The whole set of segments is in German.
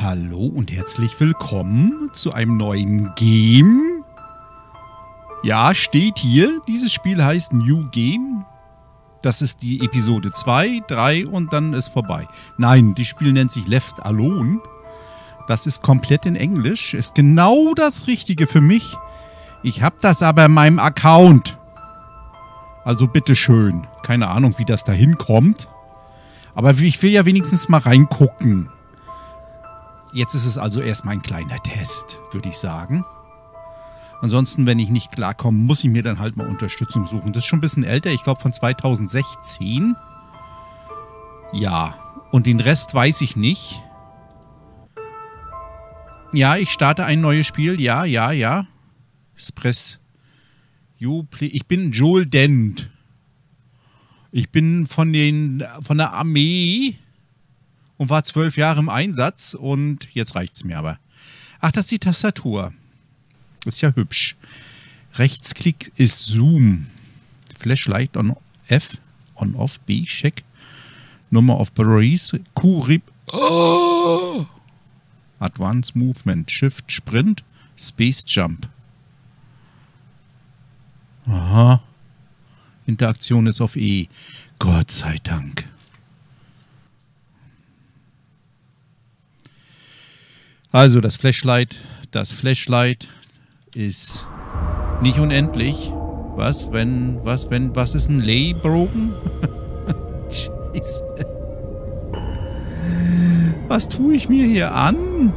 Hallo und herzlich willkommen zu einem neuen Game. Ja, steht hier. Dieses Spiel heißt New Game. Das ist die Episode 2, 3 und dann ist vorbei. Nein, das Spiel nennt sich Left Alone. Das ist komplett in Englisch. Ist genau das Richtige für mich. Ich habe das aber in meinem Account. Also bitteschön. Keine Ahnung, wie das da hinkommt. Aber ich will ja wenigstens mal reingucken. Jetzt ist es also erstmal ein kleiner Test, würde ich sagen. Ansonsten, wenn ich nicht klarkomme, muss ich mir dann halt mal Unterstützung suchen. Das ist schon ein bisschen älter, ich glaube von 2016. Ja, und den Rest weiß ich nicht. Ja, ich starte ein neues Spiel. Ja, ja, ja. Express. Ich bin Joel Dent. Ich bin von, den, von der Armee und war zwölf Jahre im Einsatz und jetzt reicht es mir aber. Ach, das ist die Tastatur. Ist ja hübsch. Rechtsklick ist Zoom. Flashlight on F, on off, B, check. Nummer of batteries, Q, Rip. Oh! Advanced Movement, Shift, Sprint, Space Jump. Aha. Interaktion ist auf E. Gott sei Dank. Also das Flashlight, das Flashlight ist nicht unendlich. Was, wenn, was, wenn, was ist ein Lay broken? Jeez. Was tue ich mir hier an?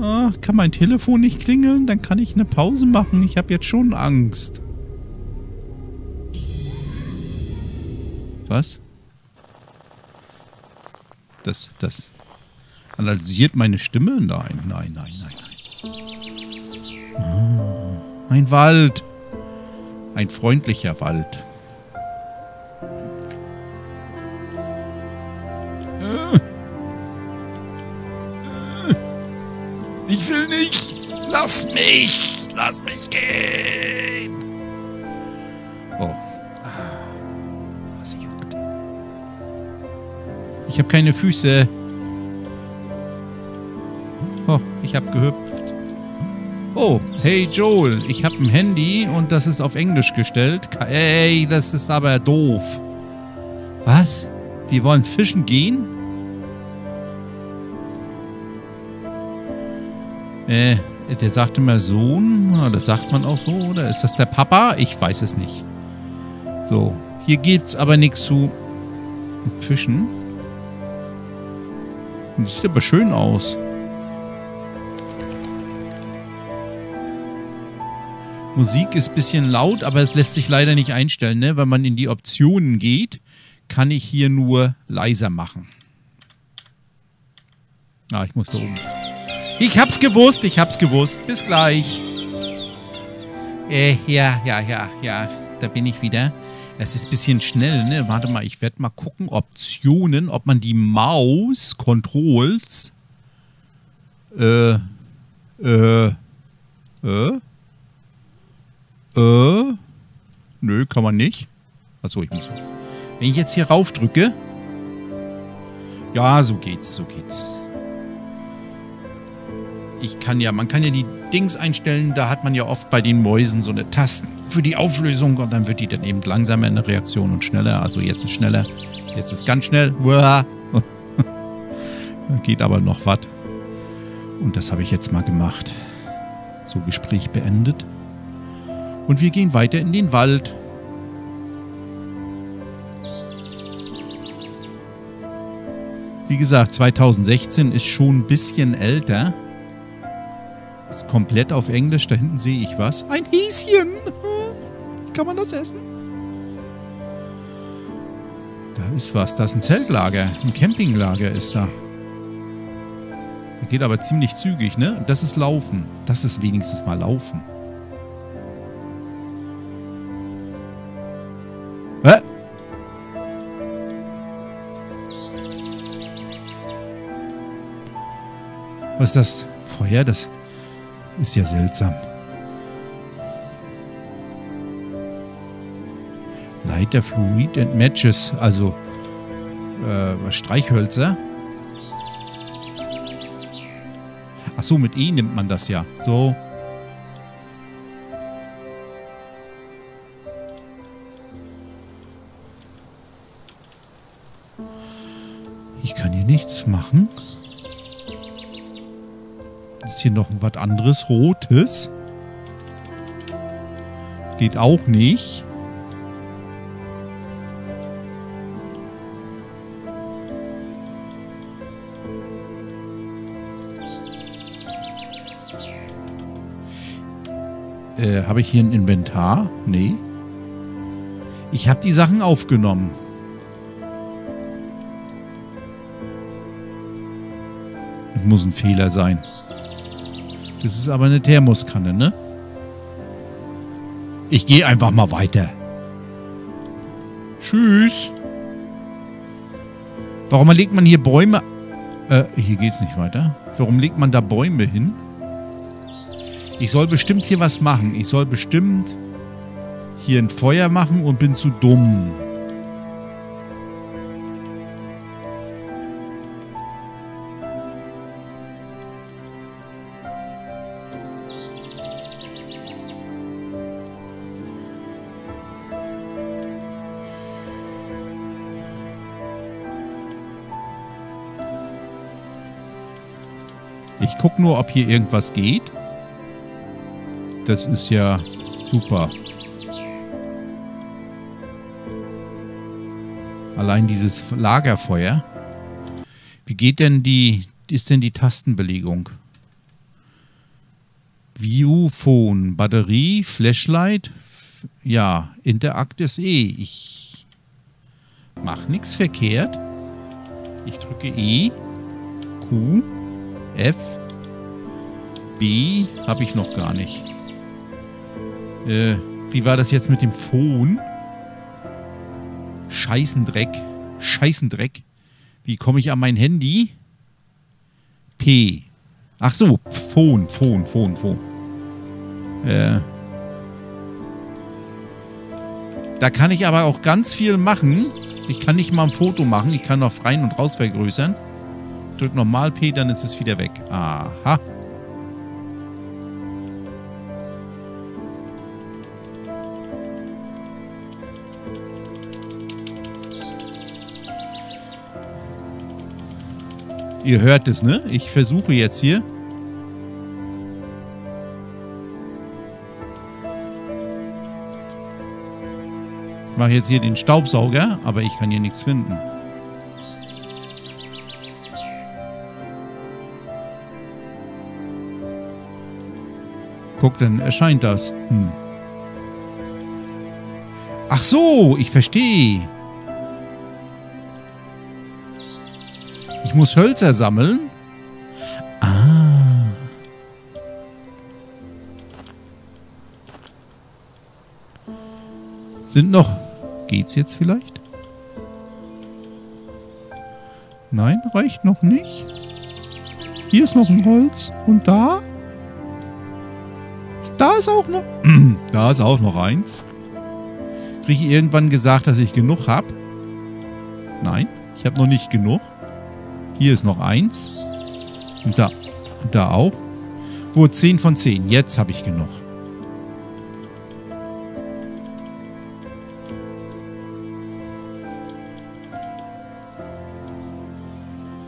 Ah, kann mein Telefon nicht klingeln? Dann kann ich eine Pause machen. Ich habe jetzt schon Angst. Was? Das, das analysiert meine Stimme? Nein, nein, nein, nein, nein. Oh, ein Wald. Ein freundlicher Wald. Ich will nicht. Lass mich. Lass mich gehen. Keine Füße. Oh, ich habe gehüpft. Oh, hey Joel, ich habe ein Handy und das ist auf Englisch gestellt. Ey, das ist aber doof. Was? Wir wollen fischen gehen? Äh, der sagte mal Sohn. Das sagt man auch so, oder? Ist das der Papa? Ich weiß es nicht. So, hier geht's aber nichts zu Fischen. Das sieht aber schön aus. Musik ist ein bisschen laut, aber es lässt sich leider nicht einstellen. Ne? Wenn man in die Optionen geht, kann ich hier nur leiser machen. Ah, ich muss da oben. Ich hab's gewusst, ich hab's gewusst. Bis gleich. Äh, ja, ja, ja, ja. Da bin ich wieder. Es ist ein bisschen schnell, ne? Warte mal, ich werde mal gucken. Optionen, ob man die Maus, Controls, äh, äh, äh, äh, nö, kann man nicht. Achso, ich muss. Wenn ich jetzt hier rauf drücke. Ja, so geht's, so geht's ich kann ja, man kann ja die Dings einstellen, da hat man ja oft bei den Mäusen so eine Tasten für die Auflösung und dann wird die dann eben langsamer in der Reaktion und schneller. Also jetzt ist schneller, jetzt ist ganz schnell. Geht aber noch was. Und das habe ich jetzt mal gemacht. So, Gespräch beendet. Und wir gehen weiter in den Wald. Wie gesagt, 2016 ist schon ein bisschen älter. Ist komplett auf Englisch. Da hinten sehe ich was. Ein Häschen. Kann man das essen? Da ist was. Da ist ein Zeltlager. Ein Campinglager ist da. Geht aber ziemlich zügig, ne? Das ist Laufen. Das ist wenigstens mal Laufen. Hä? Was ist das? Feuer? Das ist ja seltsam. Leiter Fluid and Matches, also äh, Streichhölzer. Ach so, mit E nimmt man das ja. So. Ich kann hier nichts machen. Ist hier noch was anderes? Rotes? Geht auch nicht. Äh, habe ich hier ein Inventar? Nee. Ich habe die Sachen aufgenommen. Muss ein Fehler sein. Das ist aber eine Thermoskanne, ne? Ich gehe einfach mal weiter. Tschüss. Warum legt man hier Bäume... Äh, hier geht's nicht weiter. Warum legt man da Bäume hin? Ich soll bestimmt hier was machen. Ich soll bestimmt hier ein Feuer machen und bin zu dumm. Ich gucke nur, ob hier irgendwas geht. Das ist ja super. Allein dieses Lagerfeuer. Wie geht denn die, ist denn die Tastenbelegung? Viewphone, Batterie, Flashlight. Ja, Interakt ist E. Ich mache nichts verkehrt. Ich drücke E, Q, F, B habe ich noch gar nicht. Äh, wie war das jetzt mit dem Phone? Scheißendreck. Scheißendreck. Wie komme ich an mein Handy? P. Ach so, Phone, Phone, Phone, Phone. Äh. Da kann ich aber auch ganz viel machen. Ich kann nicht mal ein Foto machen. Ich kann noch rein und raus vergrößern. Drück nochmal P, dann ist es wieder weg. Aha. Ihr hört es, ne? Ich versuche jetzt hier. Ich mache jetzt hier den Staubsauger, aber ich kann hier nichts finden. Guck, dann erscheint das. Hm. Ach so, ich verstehe. Ich muss Hölzer sammeln. Ah. Sind noch... Geht's jetzt vielleicht? Nein, reicht noch nicht. Hier ist noch ein Holz. Und da? Da ist auch noch... da ist auch noch eins. Kriege ich irgendwann gesagt, dass ich genug habe? Nein, ich habe noch nicht genug. Hier ist noch eins. Und da, da auch. Wo 10 von 10. Jetzt habe ich genug.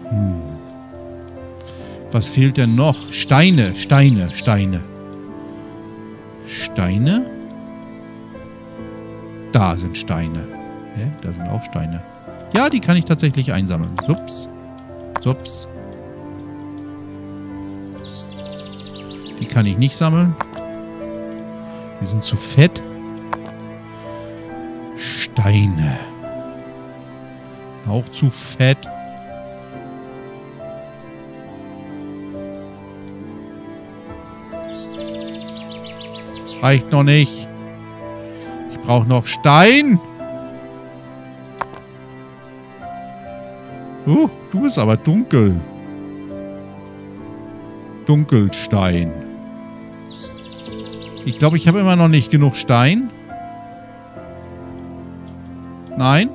Hm. Was fehlt denn noch? Steine, Steine, Steine. Steine? Da sind Steine. Hä? Da sind auch Steine. Ja, die kann ich tatsächlich einsammeln. Ups. Ups. Die kann ich nicht sammeln. Die sind zu fett. Steine. Auch zu fett. Reicht noch nicht. Ich brauche noch Stein. Uh, du bist aber dunkel. Dunkelstein. Ich glaube, ich habe immer noch nicht genug Stein. Nein?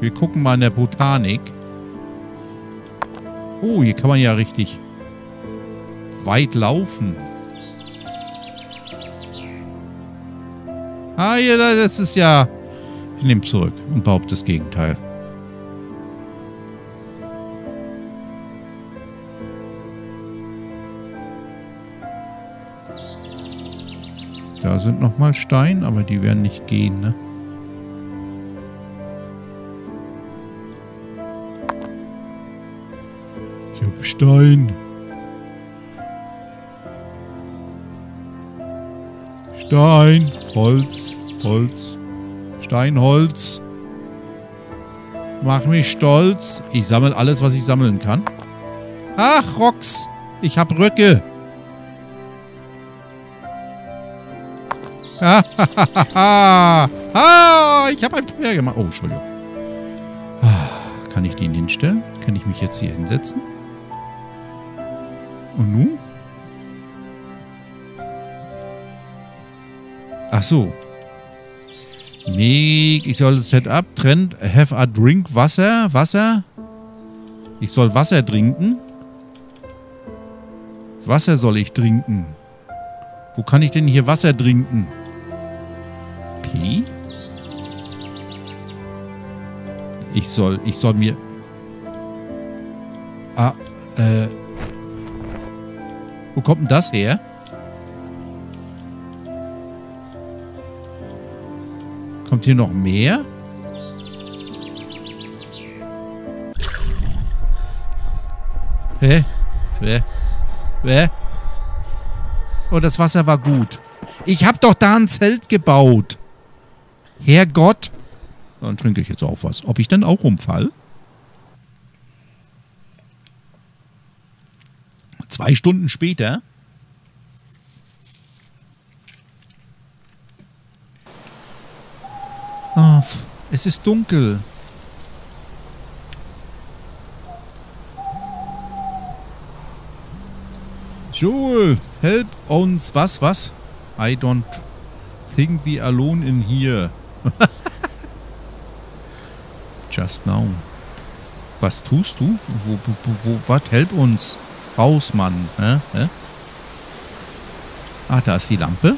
Wir gucken mal in der Botanik. Oh, hier kann man ja richtig weit laufen. Ah, ja, das ist ja... Nehme zurück und behaupte das Gegenteil. Da sind nochmal Steine, aber die werden nicht gehen, ne? Ich hab Stein. Stein, Holz, Holz, Steinholz. Mach mich stolz. Ich sammle alles, was ich sammeln kann. Ach, Rox, ich hab Röcke. ah, ich habe ein Feuer gemacht. Oh, Entschuldigung. Ah, kann ich den hinstellen? Kann ich mich jetzt hier hinsetzen? Und nun? Ach so. Nee, ich soll Setup, Trend, have a drink, Wasser, Wasser. Ich soll Wasser trinken. Wasser soll ich trinken. Wo kann ich denn hier Wasser trinken? P? Ich soll, ich soll mir... Ah, äh... Wo kommt denn das her? Kommt hier noch mehr? Hä? Hä? Hä? Oh, das Wasser war gut. Ich hab doch da ein Zelt gebaut. Herrgott. Dann trinke ich jetzt auch was. Ob ich denn auch umfall? Zwei Stunden später. Oh, es ist dunkel. Joel, help uns. Was, was? I don't think we alone in here. Just now. Was tust du? Wo, wo, wo, was? Help uns. Raus, Mann. Hä? Hä? Ah, da ist die Lampe.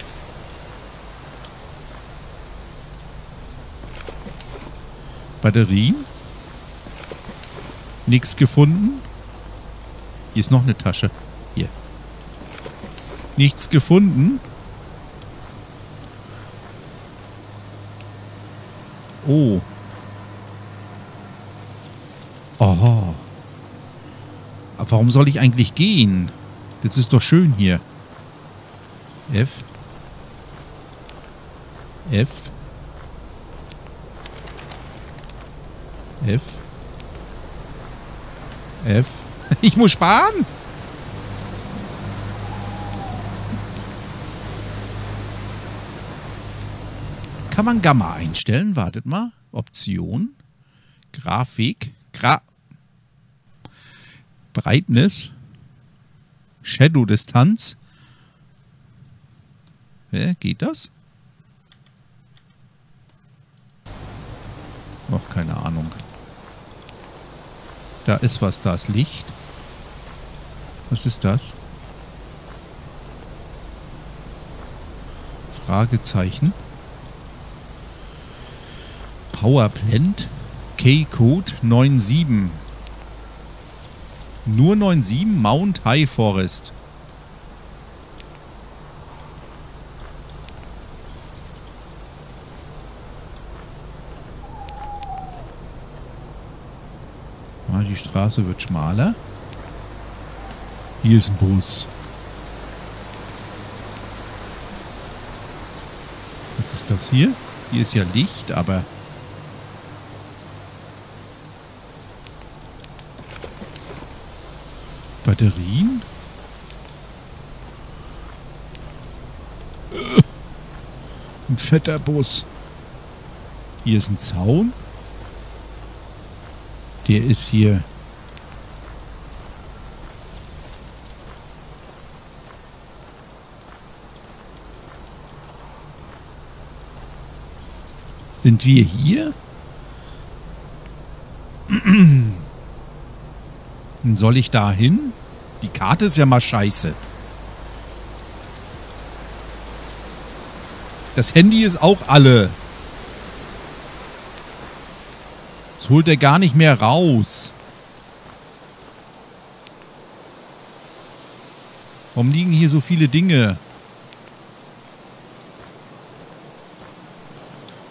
Batterien. Nichts gefunden. Hier ist noch eine Tasche. Hier. Nichts gefunden. Oh. Oh. Aber warum soll ich eigentlich gehen? Das ist doch schön hier. F. F. F. F. Ich muss sparen. Kann man Gamma einstellen? Wartet mal. Option. Grafik. Gra Brightness. Shadow-Distanz. Ja, geht das? Noch keine Ahnung. Da ist was, da ist Licht. Was ist das? Fragezeichen. Powerplant. K-Code 97. Nur 97 Mount High Forest. Ah, die Straße wird schmaler. Hier ist ein Bus. Was ist das hier? Hier ist ja Licht, aber Batterien? Ein fetter Bus. Hier ist ein Zaun. Der ist hier... Sind wir hier? Soll ich da hin? Die Karte ist ja mal scheiße. Das Handy ist auch alle. Das holt er gar nicht mehr raus. Warum liegen hier so viele Dinge?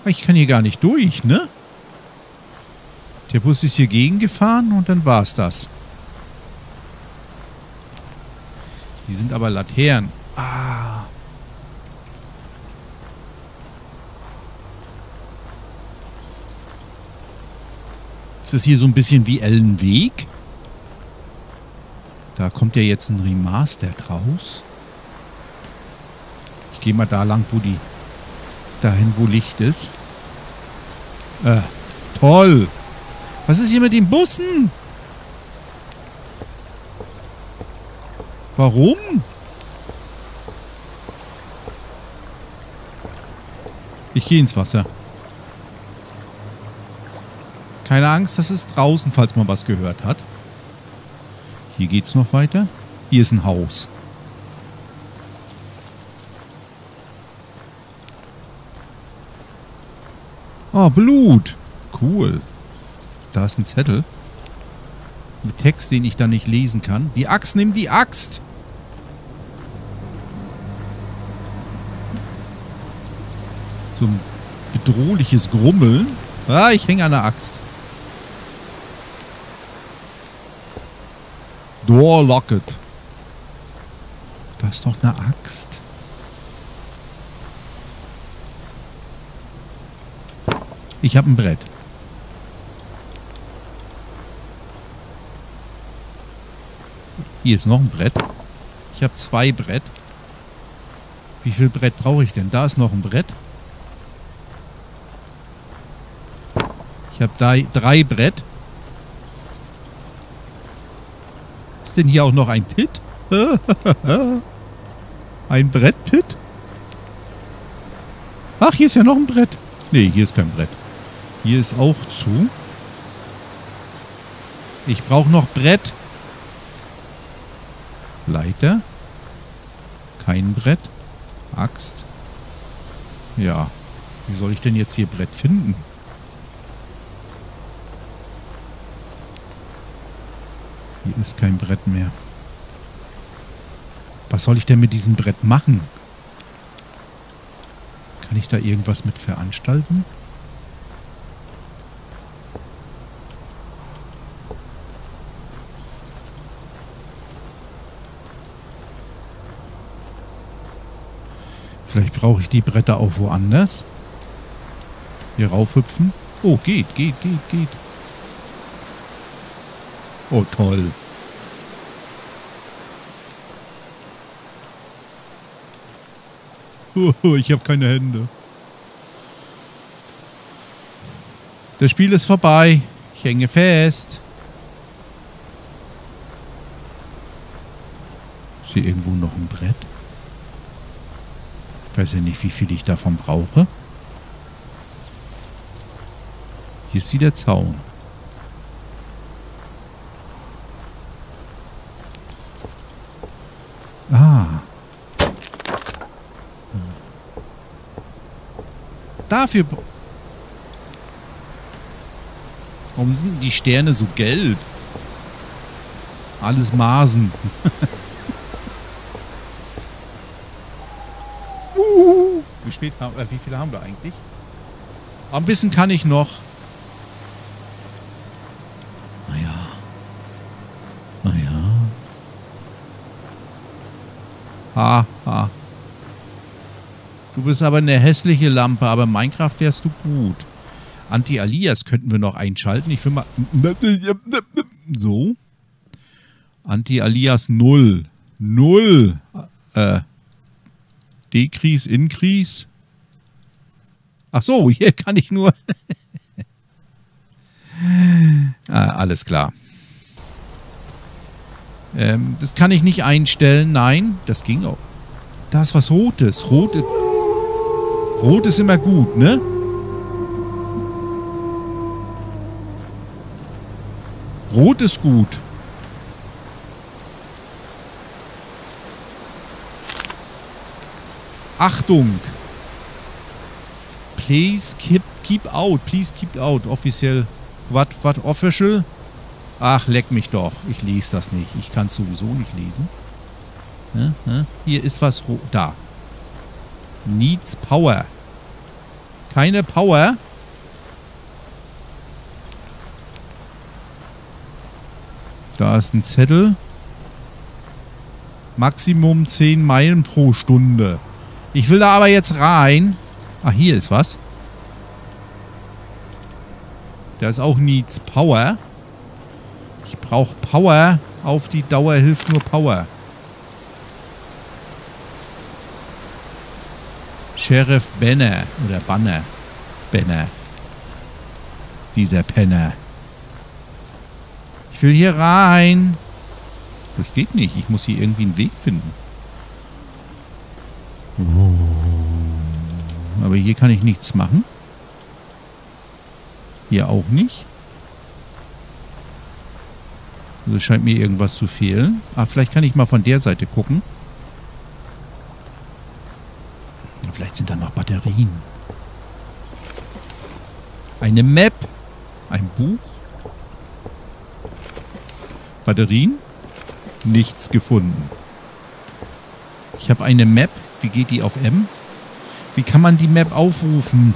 Ich kann hier gar nicht durch, ne? Der Bus ist hier gegengefahren und dann war's das. Die sind aber Laternen. Ah. Ist das hier so ein bisschen wie Ellenweg? Da kommt ja jetzt ein Remastered raus. Ich gehe mal da lang, wo die... Dahin, wo Licht ist. Äh, toll. Was ist hier mit den Bussen? Warum? Ich gehe ins Wasser. Keine Angst, das ist draußen, falls man was gehört hat. Hier geht's noch weiter. Hier ist ein Haus. Oh, Blut. Cool. Da ist ein Zettel. Mit Text, den ich da nicht lesen kann. Die Axt, nimm die Axt! So ein bedrohliches Grummeln. Ah, ich hänge an der Axt. Door locket. Da ist doch eine Axt. Ich habe ein Brett. Hier ist noch ein Brett. Ich habe zwei Brett. Wie viel Brett brauche ich denn? Da ist noch ein Brett. Ich habe drei Brett. Ist denn hier auch noch ein Pit? ein Brettpit? Ach, hier ist ja noch ein Brett. Nee, hier ist kein Brett. Hier ist auch zu. Ich brauche noch Brett. Leiter. Kein Brett. Axt. Ja. Wie soll ich denn jetzt hier Brett finden? Hier ist kein Brett mehr. Was soll ich denn mit diesem Brett machen? Kann ich da irgendwas mit veranstalten? Vielleicht brauche ich die Bretter auch woanders. Hier raufhüpfen. Oh, geht, geht, geht, geht. Oh, toll. Ich habe keine Hände. Das Spiel ist vorbei. Ich hänge fest. Ist hier irgendwo noch ein Brett? Ich weiß ja nicht, wie viel ich davon brauche. Hier ist wieder Zaun. Dafür... Warum sind die Sterne so gelb? Alles Masen. Wie spät haben äh, wie viele haben wir eigentlich? Ein bisschen kann ich noch. Naja. Naja. Ha. Du bist aber eine hässliche Lampe, aber Minecraft wärst du gut. Anti-Alias könnten wir noch einschalten. Ich will mal... So. Anti-Alias 0. 0. Äh, Decrease, Increase. Ach so, hier kann ich nur... ah, alles klar. Ähm, das kann ich nicht einstellen. Nein, das ging auch. Da ist was Rotes. Rot, Rot ist immer gut, ne? Rot ist gut. Achtung! Please keep, keep out. Please keep out. Offiziell. What, what official? Ach, leck mich doch. Ich lese das nicht. Ich kann es sowieso nicht lesen. Hier ist was. Da. Needs Power. Keine Power. Da ist ein Zettel. Maximum 10 Meilen pro Stunde. Ich will da aber jetzt rein. Ah, hier ist was. Da ist auch Needs Power. Ich brauche Power. Auf die Dauer hilft nur Power. Sheriff Banner. Oder Banner. Banner. Dieser Penner. Ich will hier rein. Das geht nicht. Ich muss hier irgendwie einen Weg finden. Oh. Aber hier kann ich nichts machen. Hier auch nicht. Also scheint mir irgendwas zu fehlen. Ah, vielleicht kann ich mal von der Seite gucken. Vielleicht sind da noch Batterien. Eine Map. Ein Buch. Batterien. Nichts gefunden. Ich habe eine Map. Wie geht die auf M? Wie kann man die Map aufrufen?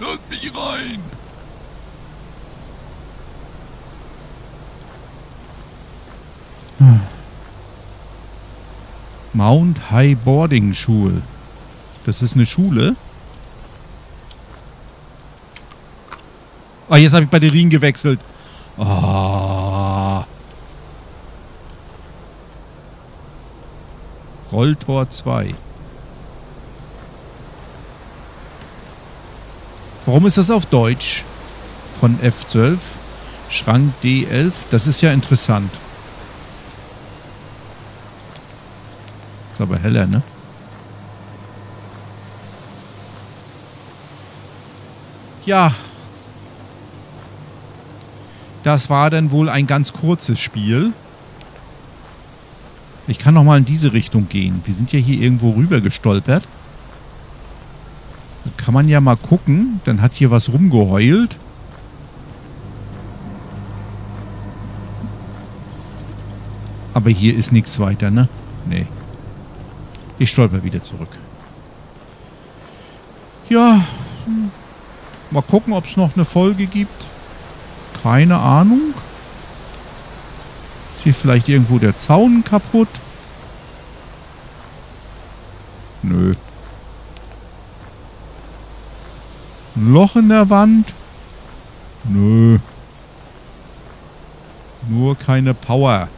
Lass mich rein! Mount High Boarding Schule. Das ist eine Schule? Ah, jetzt habe ich Batterien gewechselt. Oh. Rolltor 2. Warum ist das auf Deutsch? Von F12. Schrank D11. Das ist ja interessant. Aber heller, ne? Ja. Das war dann wohl ein ganz kurzes Spiel. Ich kann noch mal in diese Richtung gehen. Wir sind ja hier irgendwo rüber gestolpert. Kann man ja mal gucken. Dann hat hier was rumgeheult. Aber hier ist nichts weiter, ne? Nee. Ich stolper wieder zurück. Ja. Mal gucken, ob es noch eine Folge gibt. Keine Ahnung. Ist hier vielleicht irgendwo der Zaun kaputt? Nö. Ein Loch in der Wand? Nö. Nur keine Power.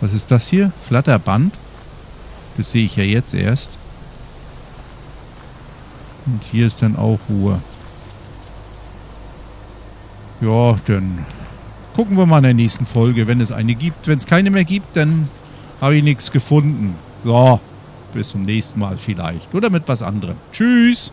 Was ist das hier? Flatterband? Das sehe ich ja jetzt erst. Und hier ist dann auch Ruhe. Ja, dann gucken wir mal in der nächsten Folge, wenn es eine gibt. Wenn es keine mehr gibt, dann habe ich nichts gefunden. So, bis zum nächsten Mal vielleicht. Oder mit was anderem. Tschüss.